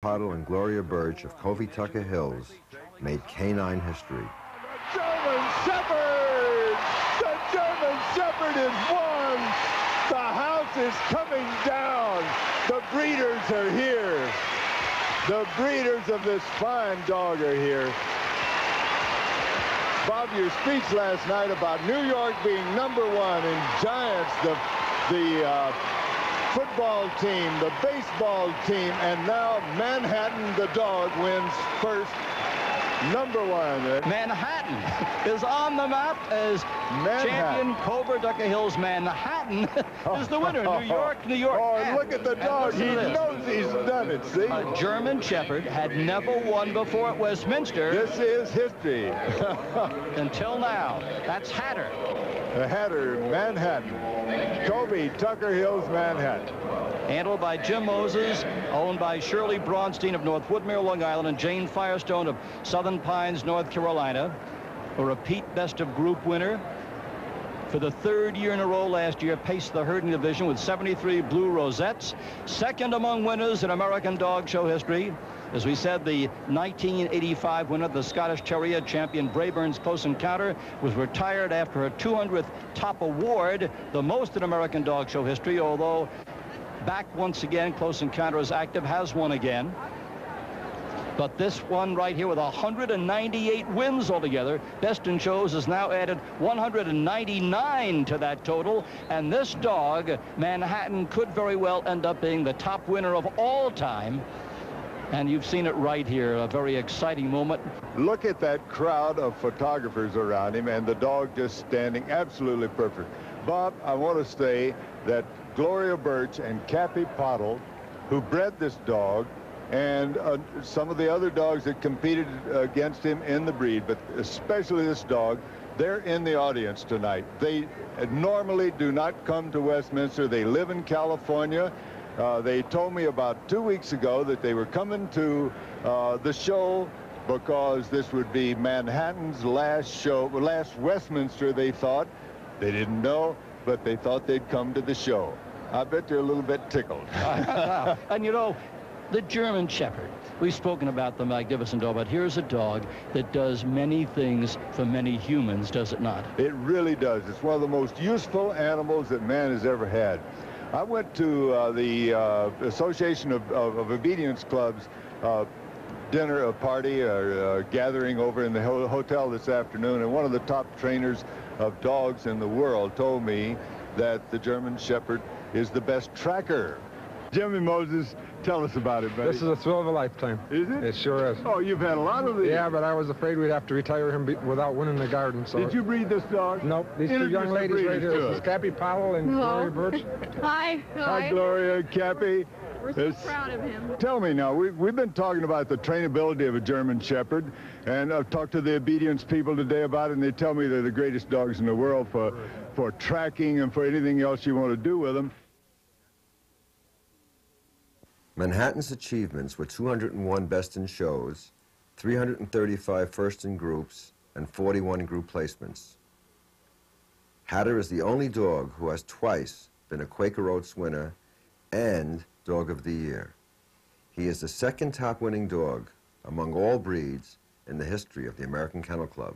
Pottle and Gloria Birch of Covy Tucker Hills made canine history. The German Shepherd! The German Shepherd is won! The house is coming down! The breeders are here! The breeders of this fine dog are here. Bob, your speech last night about New York being number one in Giants, the, the uh, football team, the baseball team, and now Manhattan, the dog, wins first. Number one. Eh? Manhattan is on the map as Manhattan. champion Covy Tucker Hills. Manhattan is the winner. New York, New York. Oh, and- look at the dog. He knows he's done it, see? A German Shepherd had never won before at Westminster This is history. until now. That's Hatter. the Hatter, Manhattan. Covy, Tucker Hills, Manhattan. Handled by Jim Moses, owned by Shirley Braunstein of North Woodmere, Long Island, and Jane Firestone of Southern Pines, North Carolina. A repeat best of group winner. For the third year in a row last year, paced the herding division with 73 blue rosettes. Second among winners in American dog show history. As we said, the 1985 winner, the Scottish Terrier champion Braeburn's Close Encounter, was retired after her 200th top award, the most in American dog show history, although back once again, Close Encounter is active, has won again. But this one right here with 198 wins altogether, Best in Shows has now added 199 to that total. And this dog, Manhattan, could very well end up being the top winner of all time. And you've seen it right here, a very exciting moment. Look at that crowd of photographers around him and the dog just standing absolutely perfect. Bob, I want to say that Gloria Birch and Cappy Pottle, who bred this dog, and uh, some of the other dogs that competed against him in the breed, but especially this dog, they're in the audience tonight. They uh, normally do not come to Westminster. They live in California. Uh, they told me about two weeks ago that they were coming to uh, the show because this would be Manhattan's last show, last Westminster, they thought. They didn't know, but they thought they'd come to the show. I bet they're a little bit tickled. and you know, the German Shepherd. We've spoken about the magnificent dog, but here's a dog that does many things for many humans, does it not? It really does. It's one of the most useful animals that man has ever had. I went to uh, the uh, Association of, of, of Obedience Clubs uh, dinner, a party, or uh, gathering over in the ho hotel this afternoon, and one of the top trainers of dogs in the world told me that the German Shepherd is the best tracker. Jimmy Moses, tell us about it, buddy. This is a thrill of a lifetime. Is it? It sure is. Oh, you've had a lot of these. Yeah, but I was afraid we'd have to retire him be without winning the garden. So Did you breed this dog? Nope. These two young ladies right here. This is us. Cappy Pottle and Hello. Gloria Birch. Hi. Hi, Gloria, Cappy. We're so It's- proud of him. Tell me now, we, we've been talking about the trainability of a German Shepherd, and I've talked to the obedience people today about it, and they tell me they're the greatest dogs in the world for, for tracking and for anything else you want to do with them. Manhattan's achievements were 201 best in shows, 335 first in groups, and 41 group placements. Hatter is the only dog who has twice been a Quaker Oats winner and Dog of the Year. He is the second top winning dog among all breeds in the history of the American Kennel Club.